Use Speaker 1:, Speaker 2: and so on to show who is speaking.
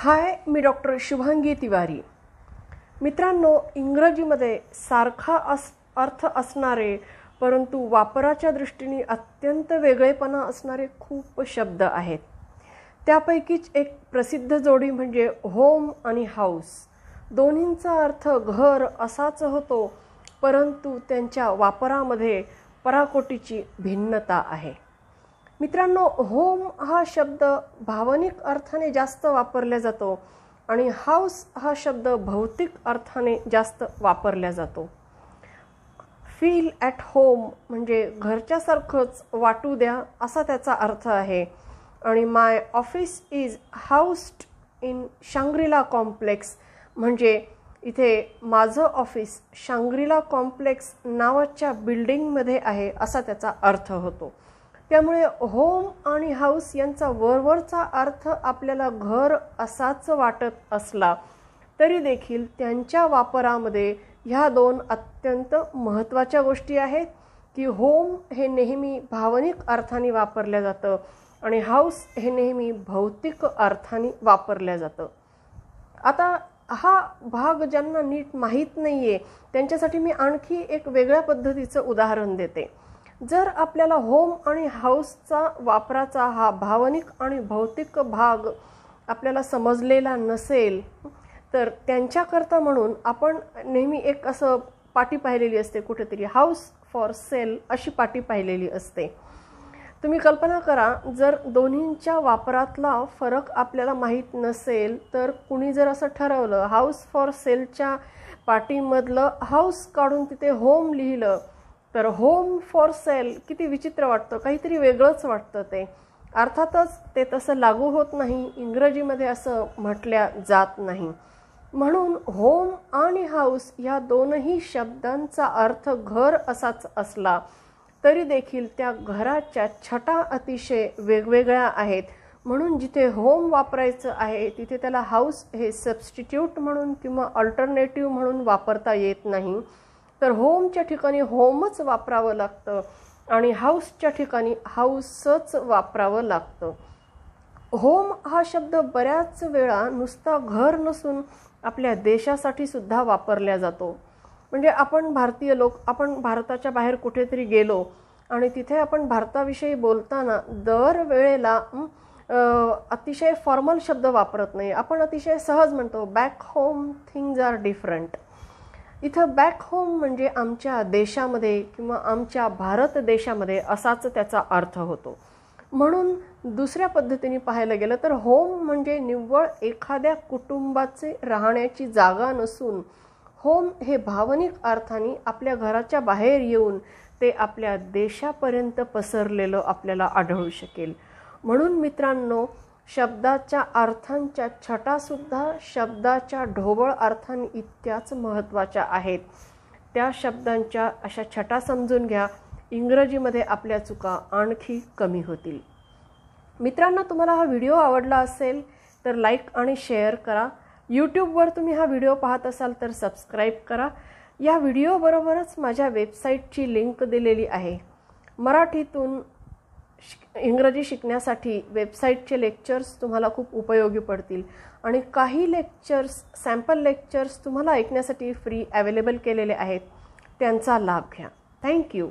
Speaker 1: हाय मी डॉक्टर शुभांगी तिवारी. मित्रांनो इंग्रजीमध्ये सारखा अस अर्थ असणारे परंतु वापराच्या दृष्टीने अत्यंत वेगळेपणा असणारे खूप शब्द आहेत. त्यापैकीच एक प्रसिद्ध जोडी म्हणजे होम आणि हाऊस. दोन्हींचा अर्थ घर असाच होतो परंतु त्यांच्या वापरामध्ये पराकोटीची भिन्नता आहे. मित्रांनो होम हा शब्द भावनिक अर्थाने जास्त वापरला जातो आणि हाऊस हा शब्द भौतिक अर्थाने जास्त वापरला जातो. फील ॲट होम म्हणजे घरच्यासारखंच वाटू द्या असा त्याचा अर्थ आहे. आणि my office is housed in Shangrila complex म्हणजे इथे माझं ऑफिस शांग्रिला कॉम्प्लेक्स नावाच्या बिल्डिंगमध्ये आहे असा त्याचा अर्थ होतो. त्यामुळे होम आणि हाऊस यांचा वरवरचा अर्थ आपल्याला घर असाच वाटत असला तरी देखील त्यांच्या वापरामध्ये ह्या दोन अत्यंत महत्त्वाच्या गोष्टी आहेत की होम हे नेहमी भावनिक अर्थाने वापरलं जातं आणि हाऊस हे नेहमी भौतिक अर्थाने वापरलं जातं. आता हा भाग ज्यांना नीट माहीत नाही आहे त्यांच्यासाठी मी आणखी एक वेगळ्या पद्धतीचं उदाहरण देते. जर आपल्याला होम आणि हाऊसचा वापराचा हा भावनिक आणि भौतिक भाग आपल्याला समजलेला नसेल तर त्यांच्याकरता म्हणून आपण नेहमी एक असं पाटी पाहिलेली असते कुठेतरी हाऊस फॉर सेल अशी पाटी पाहिलेली असते. तुम्ही कल्पना करा जर दोन्हींच्या वापरातला फरक आपल्याला माहीत नसेल तर कुणी जर असं ठरवलं हाऊस फॉर सेलच्या पाटीमधलं हाऊस काढून तिथे होम लिहिलं तर होम फॉर सेल किती विचित्र वाटतं काहीतरी वेगळंच वाटतं ते. अर्थातच ते तसं लागू होत नाही इंग्रजीमध्ये असं म्हटल्या जात नाही. म्हणून होम आणि हाऊस या दोनही शब्दांचा अर्थ घर असाच असला तरी देखील त्या घराच्या छटा अतिशय वेगवेगळ्या आहेत. म्हणून जिथे होम वापरायचं आहे तिथे त्याला हाऊस हे सबस्टिट्यूट म्हणून किंवा अल्टरनेटिव्ह म्हणून वापरता येत नाही. तर होमच्या ठिकाणी होमच वापरावं लागतं आणि हाऊसच्या ठिकाणी हाऊसच वापरावं लागतं. होम हा शब्द बऱ्याच वेळा नुसता घर नसून आपल्या देशासाठी सुद्धा वापरला जातो. म्हणजे आपण भारतीय लोक आपण भारताच्या बाहेर कुठेतरी गेलो आणि तिथे आपण भारताविषयी बोलताना दर वेळेला अतिशय फॉर्मल शब्द वापरत नाही. आपण अतिशय सहज म्हणतो back home things are different इथं बॅक होम म्हणजे आमच्या देशामध्ये किंवा आमच्या भारत देशामध्ये असाच त्याचा अर्थ होतो. म्हणून दुसऱ्या पद्धतीने पाहायला गेलं तर होम म्हणजे निव्वळ एखाद्या कुटुंबाचे राहण्याची जागा नसून होम हे भावनिक अर्थाने आपल्या घराच्या बाहेर येऊन ते आपल्या देशापर्यंत पसरलेलं आपल्याला आढळू शकेल. म्हणून मित्रांनो शब्दाच्या अर्थांच्या छटासुद्धा शब्दाच्या ढोबळ अर्थां इतक्याच महत्त्वाच्या आहेत. त्या शब्दांच्या अशा छटा समजून घ्या. इंग्रजीमध्ये आपल्या चुका आणखी कमी होतील. मित्रांनो तुम्हाला हा व्हिडिओ आवडला असेल तर लाईक आणि शेअर करा. यूट्यूबवर तुम्ही हा व्हिडिओ पाहत असाल तर सबस्क्राईब करा. या व्हिडिओबरोबरच माझ्या वेबसाईटची लिंक दिलेली आहे. मराठीतून इंग्रजी शिकण्यासाठी वेबसाईटचे लेक्चर्स तुम्हाला खूप उपयोगी पडतील. आणि काही लेक्चर्स सॅम्पल लेक्चर्स तुम्हाला ऐकण्यासाठी फ्री अवेलेबल केलेले आहेत. त्यांचा लाभ घ्या. थँक्यू